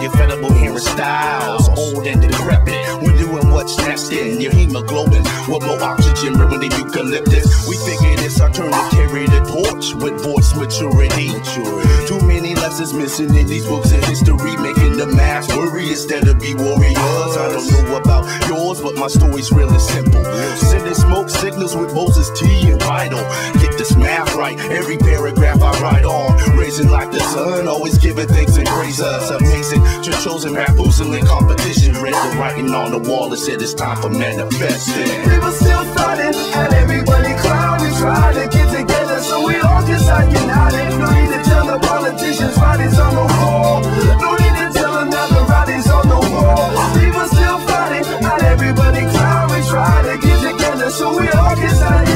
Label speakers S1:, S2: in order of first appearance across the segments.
S1: different styles, old and decrepit. When doing what's next in your hemoglobin with more oxygen than the eucalyptus. We figured it's our turn to carry the torch with voice maturity. Many missing in these books of history, making the mass worry instead of be warriors. I don't know about yours, but my story's really simple. Sending smoke signals with Moses T and Vital. Get this math right, every paragraph I write on. Raising like the sun, always giving thanks and praise us. Amazing, just chosen in competition. Read the writing on the wall and said it's time for manifesting.
S2: Were still fighting, and everybody clown. We tried to get together so we all can start united. On the wall. No need to writings on the wall. Were still fighting, and everybody clown. We tried to get together so we all can start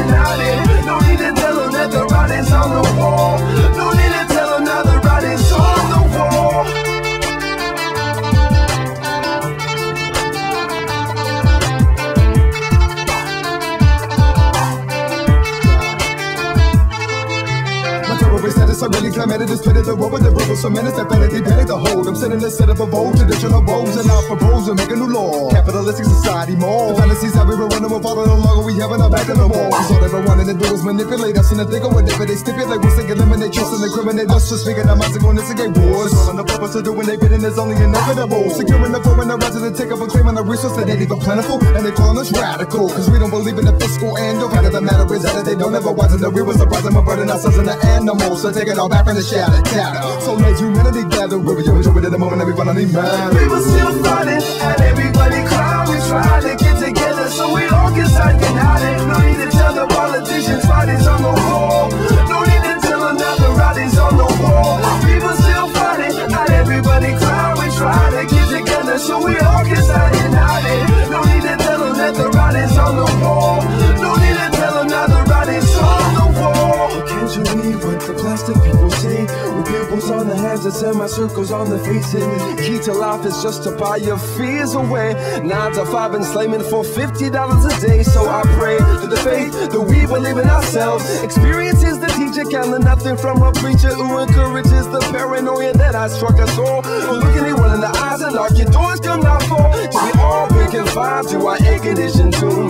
S3: terrorist status, I really climated this pit of the world with the rebels, so menace that vanity penny to hold. I'm sending a set of evolved traditional roles, and I propose to make a new law. Capitalistic society more. The fantasies that we were running with all no longer we having our back in the wall. All they were wanting to do is manipulate us, and they think of whatever they stipulate. Once they eliminate trust and incriminate us, just figure that minds are going to instigate wars. On the purpose of doing their bidding is only inevitable. Securing the foreign the resident take up and claiming the resource that ain't even plentiful, and they calling us radical. Cause we don't believe in the fiscal and the fact of the matter is that they don't ever wise that we were surprising my burden ourselves in the animals. So take it all back from the shadow. So let humanity gather, river, you enjoy it in the moment, everyone need man.
S2: We were still fighting, pimples on the hands and semicircles on the faces. Key to life is just to buy your fears away. Nine to five enslavement for fifty dollars a day. So I pray to the faith that we believe in ourselves. Experience is the teacher, can learn nothing from a preacher who encourages the paranoia that I struck us all. For looking anyone in the eyes and lock your doors come not for. Till we all and five to our air conditioned tunes.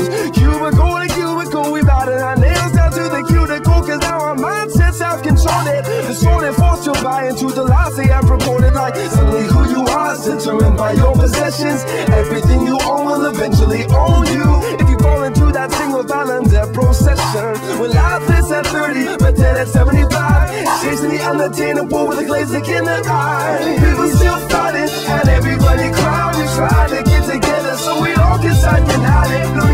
S2: Everything you own will eventually own you. If you fall into that single violent death procession. When life is at 30, but dead at 75. Chasing the unattainable with a glazing in the eye. People still fighting, and everybody crying. We try to get together so we all can start united.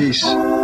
S4: Peace.